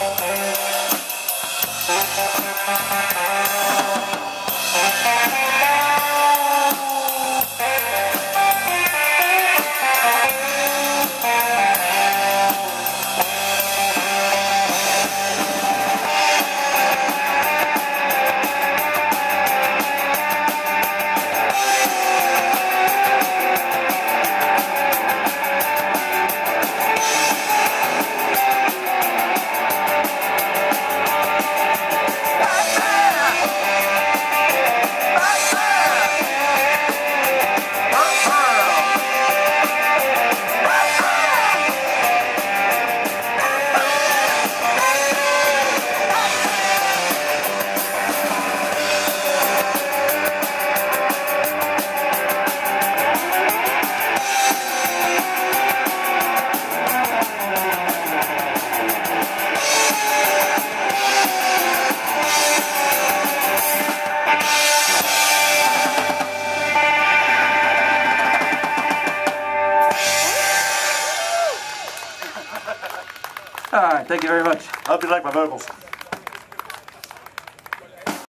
Thank you. All right, thank you very much. Hope you like my vocals.